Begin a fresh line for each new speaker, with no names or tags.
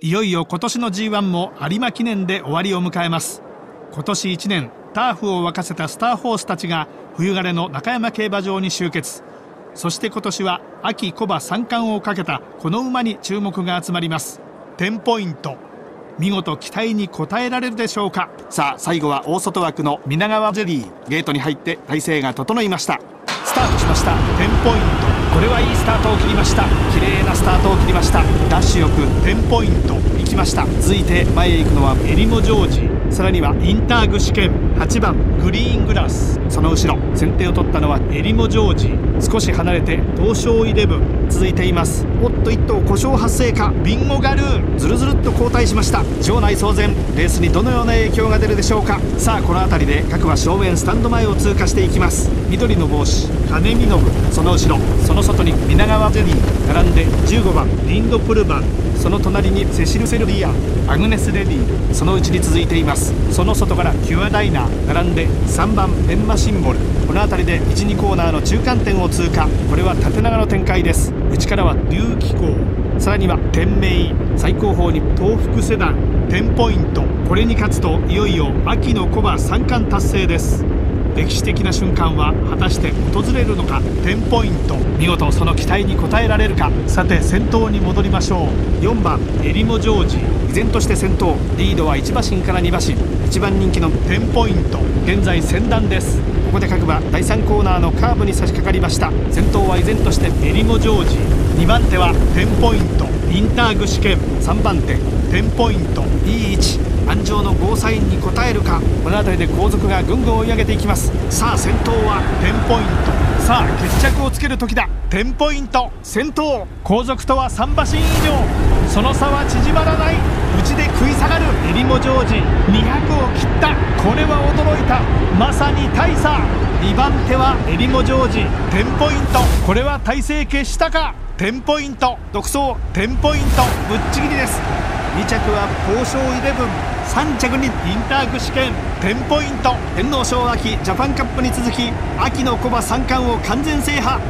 いよいよ今年の G1 も有馬記念で終わりを迎えます。今年1年ターフを沸かせたスターホースたちが冬枯れの中山競馬場に集結。そして今年は秋小馬三冠をかけたこの馬に注目が集まります。10ポイント。見事期待に応えられるでしょうか。さあ最後は大外枠の皆川ゼリー。ゲートに入って体勢が整いました。スタートしました。10ポイント。これはいいスタートを切りました。綺麗なスタートを切りました。ダッシュよく10ポイント。行きました。続いて前へ行くのはエリモジョージ。さらにはインターグ試験8番グリーングラス。その後ろ。先手を取ったのはエリモジョージ。少し離れて東証イレブン。続いています。おっと1頭故障発生か。ビンゴガルーずるずるっと後退しました。場内騒然。レースにどのような影響が出るでしょうか。さあこの辺りで各馬正面スタンド前を通過していきます。緑の帽子。金見信。その後ろ。その外に皆川ゼリー並んで15番リンドプルバン。その隣にセシル・セルリアアグネス・レディそのうちに続いています。その外からキュアダイナー並んで3番ペンマシンボル。この辺りで12コーナーの中間点を通過。これは縦長の展開です。内からは竜気候。さらには天明。最高峰に東福セダン。10ポイント。これに勝つといよいよ秋のコバ3冠達成です。歴史的な瞬間は果たして訪れるのか？10ポイント。見事その期待に応えられるか？さて先頭に戻りましょう。4番エリモジョージ。依然として先頭。リードは1馬身から2馬身。1番人気の10ポイント。現在先団です。ここで各馬第3コーナーのカーブに差し掛かりました。先頭は依然としてエリモジョージ。2番手は10ポイント。インターグ試験3番手10ポイント。いい位置安城のゴーサインに応えるか。この辺りで後続がぐんぐん追い上げていきます。さあ先頭は10ポイント。さあ決着をつける時だ。10ポイント。先頭後続とは3馬身以上。その差は縮まらない。内で食い下がる。エリモジョージ。200を切った。これは驚いた。まさに大差。2番手はエリモジョージ。10ポイント。これは体勢決したか。10ポイント。独走。10ポイント。ぶっちぎりです。2着は交渉イレブン。3着に。インターグ試験。10ポイント。天皇賞秋。ジャパンカップに続き。秋のコバ3冠を完全制覇。